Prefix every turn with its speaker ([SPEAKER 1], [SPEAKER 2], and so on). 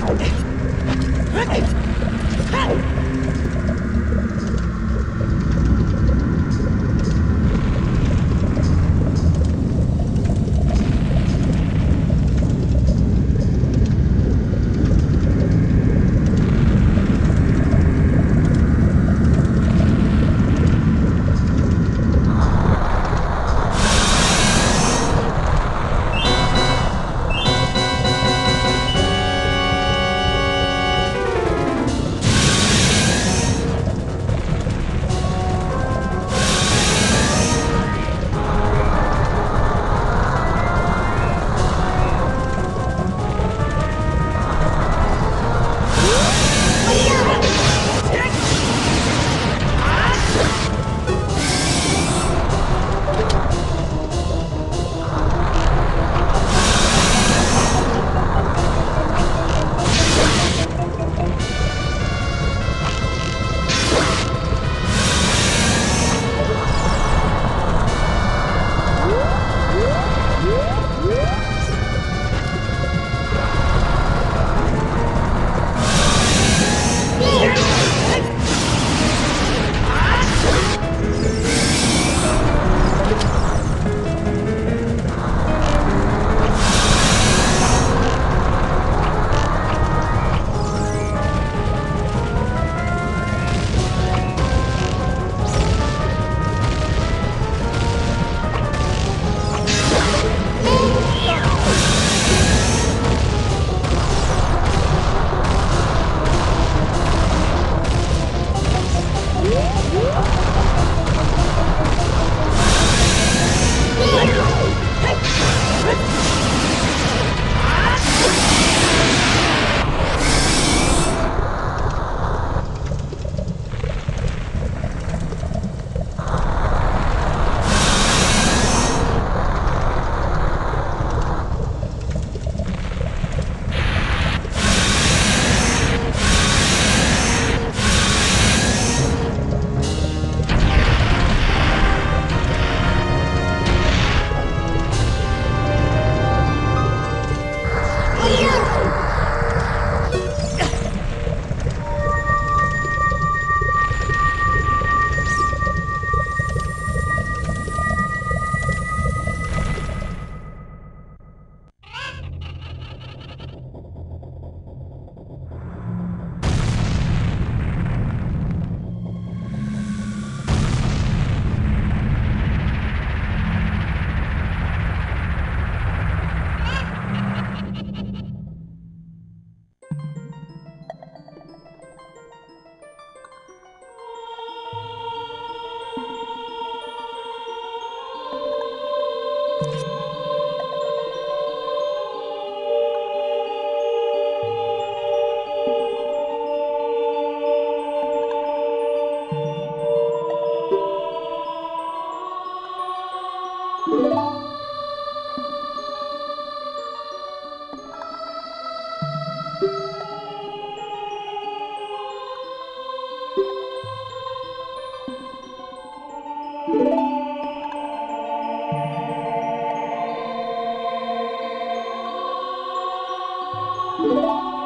[SPEAKER 1] Look!
[SPEAKER 2] Thank
[SPEAKER 3] you.